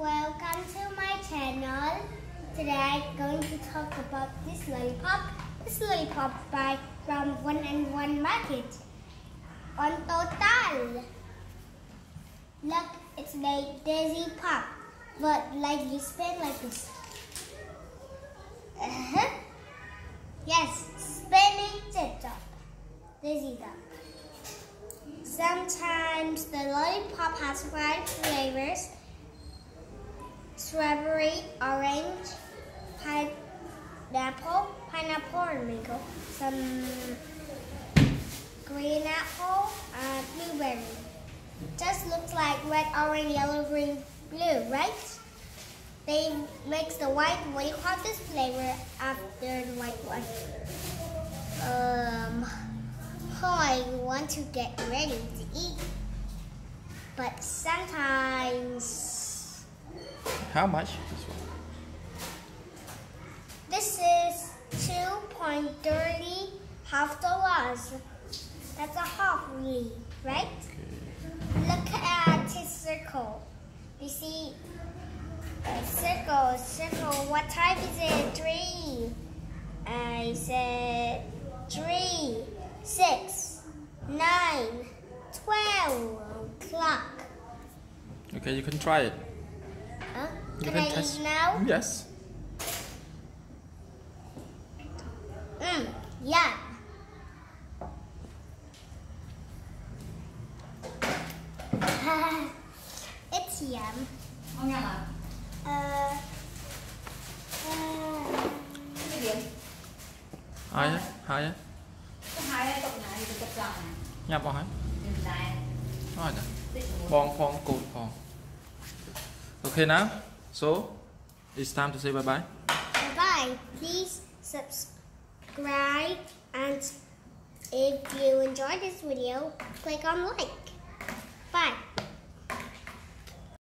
welcome to my channel. Today I'm going to talk about this lollipop. This lollipop by from One and One Market. On total, look, it's like Daisy Pop, but like you spin like this. Uh-huh. Yes, spinning tip top. Daisy top. Sometimes the lollipop has five flavors strawberry, orange, pineapple, pineapple and mango, some green apple, and blueberry. Just looks like red, orange, yellow, green, blue, right? They mix the white. What do you call this flavor after the white one? Um, I want to get ready to eat. But sometimes How much? This is 2.30 half dollars. That's a half really, right? Look at his circle. You see circle, circle. What time is it? Three. I said three, six, nine, twelve o'clock. Okay, you can try it. You can, can test. now? Yes. mmm yeah. it's yum. Uh, uh, hai á, hai á. Nhà bọn hai. Rồi. Bọn bọn cột bọn. ok now. So, it's time to say bye-bye. Bye-bye. Please subscribe and if you enjoyed this video, click on like. Bye.